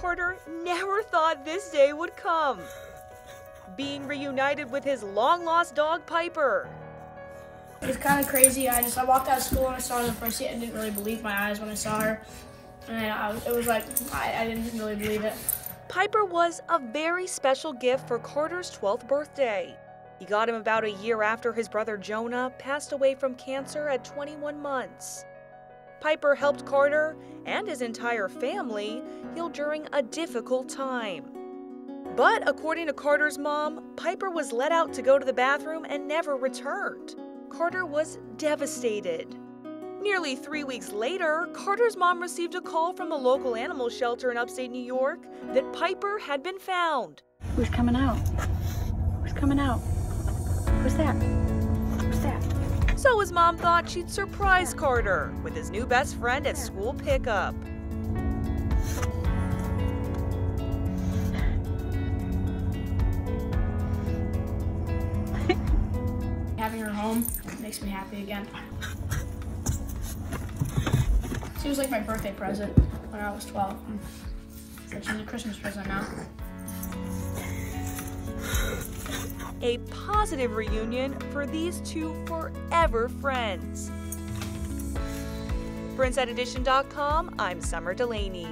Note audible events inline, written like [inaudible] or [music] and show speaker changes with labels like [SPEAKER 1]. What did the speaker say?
[SPEAKER 1] Carter never thought this day would come. Being reunited with his long lost dog Piper.
[SPEAKER 2] It's kind of crazy. I just I walked out of school and I saw her the first day. I didn't really believe my eyes when I saw her, and I, it was like I, I didn't really believe it.
[SPEAKER 1] Piper was a very special gift for Carter's 12th birthday. He got him about a year after his brother Jonah passed away from cancer at 21 months. Piper helped Carter and his entire family heal during a difficult time. But according to Carter's mom, Piper was let out to go to the bathroom and never returned. Carter was devastated. Nearly three weeks later, Carter's mom received a call from a local animal shelter in upstate New York that Piper had been found.
[SPEAKER 3] Who's coming out? Who's coming out? Who's that?
[SPEAKER 1] So his mom thought she'd surprise Carter with his new best friend at school pickup. [laughs]
[SPEAKER 2] Having her home makes me happy again. She was like my birthday present when I was 12. So she's a Christmas present now.
[SPEAKER 1] A positive reunion for these two forever friends. For InsideEdition.com, I'm Summer Delaney.